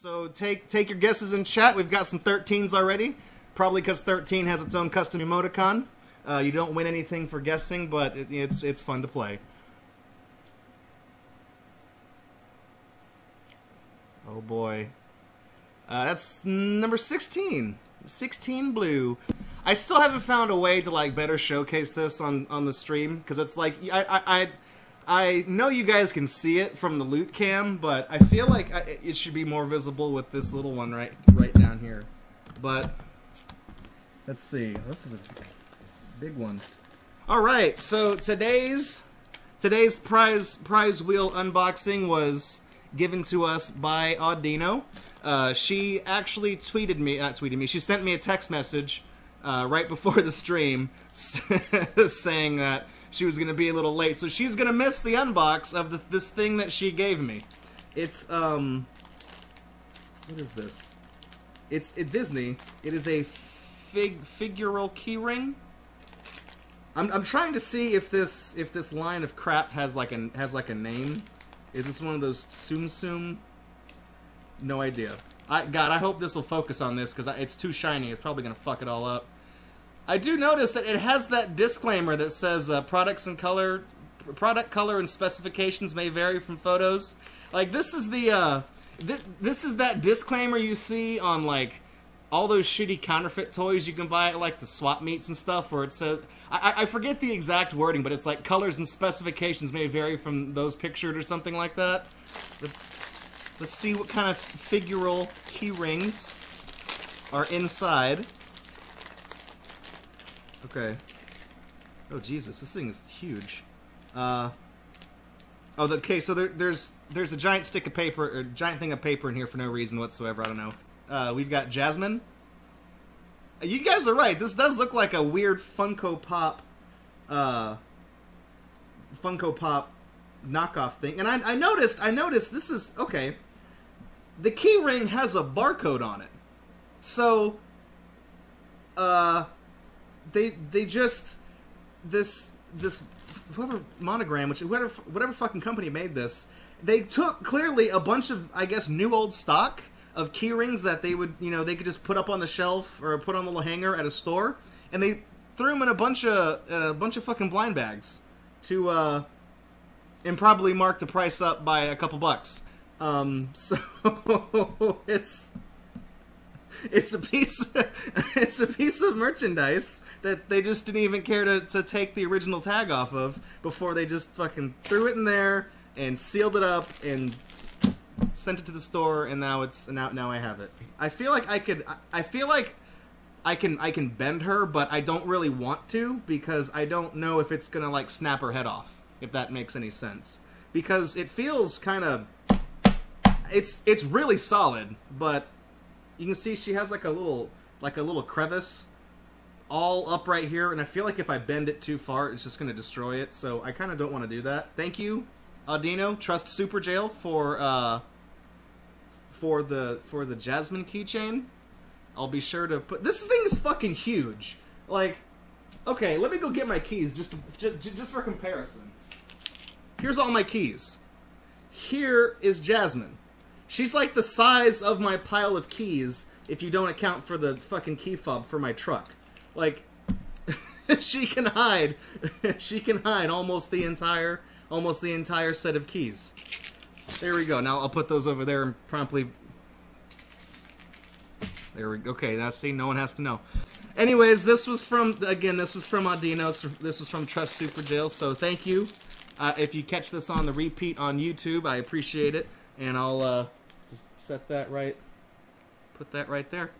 So take take your guesses in chat. We've got some 13s already. Probably because 13 has its own custom emoticon. Uh, you don't win anything for guessing, but it, it's it's fun to play. Oh boy. Uh, that's number 16. 16 blue. I still haven't found a way to like better showcase this on on the stream because it's like I, I I I know you guys can see it from the loot cam, but I feel like I, it should be more visible with this little one right right down here. But let's see. This is a big one. All right, so today's today's prize prize wheel unboxing was given to us by Audino. Uh, she actually tweeted me, not tweeted me, she sent me a text message uh, right before the stream saying that she was going to be a little late. So she's going to miss the unbox of the, this thing that she gave me. It's, um, what is this? It's at Disney. It is a fig figural keyring. I'm, I'm trying to see if this if this line of crap has like a has like a name. Is this one of those Tsum Tsum? No idea. I God, I hope this will focus on this because it's too shiny. It's probably gonna fuck it all up. I do notice that it has that disclaimer that says uh, products and color, product color and specifications may vary from photos. Like this is the uh, th this is that disclaimer you see on like all those shitty counterfeit toys you can buy at like the swap meets and stuff, where it says I, I forget the exact wording, but it's like colors and specifications may vary from those pictured or something like that. Let's let's see what kind of figural key rings are inside. Okay. Oh Jesus, this thing is huge. Uh. Oh, okay. So there, there's there's a giant stick of paper, or giant thing of paper in here for no reason whatsoever. I don't know. Uh, we've got Jasmine. You guys are right. This does look like a weird Funko Pop, uh, Funko Pop knockoff thing. And I, I noticed, I noticed this is okay. The key ring has a barcode on it, so, uh, they they just this this whoever monogram, which whatever whatever fucking company made this, they took clearly a bunch of I guess new old stock of key rings that they would you know they could just put up on the shelf or put on a little hanger at a store, and they threw them in a bunch of a bunch of fucking blind bags to uh and probably mark the price up by a couple bucks. Um, so it's it's a piece it's a piece of merchandise that they just didn't even care to, to take the original tag off of before they just fucking threw it in there and sealed it up and sent it to the store and now it's now now I have it. I feel like I could I feel like I can I can bend her but I don't really want to because I don't know if it's to like snap her head off if that makes any sense. Because it feels kind of it's it's really solid, but you can see she has like a little like a little crevice all up right here and I feel like if I bend it too far it's just going to destroy it so I kind of don't want to do that. Thank you Audino Trust Super Jail for uh for the for the Jasmine keychain. I'll be sure to put this thing is fucking huge. Like okay, let me go get my keys just just, just for comparison. Here's all my keys. Here is Jasmine. She's like the size of my pile of keys if you don't account for the fucking key fob for my truck. Like, she can hide, she can hide almost the entire, almost the entire set of keys. There we go. Now I'll put those over there and promptly. There we go. Okay, now see, no one has to know. Anyways, this was from again. This was from Audino. This was from Trust Super Jail. So thank you. Uh, if you catch this on the repeat on YouTube, I appreciate it, and I'll uh, just set that right, put that right there.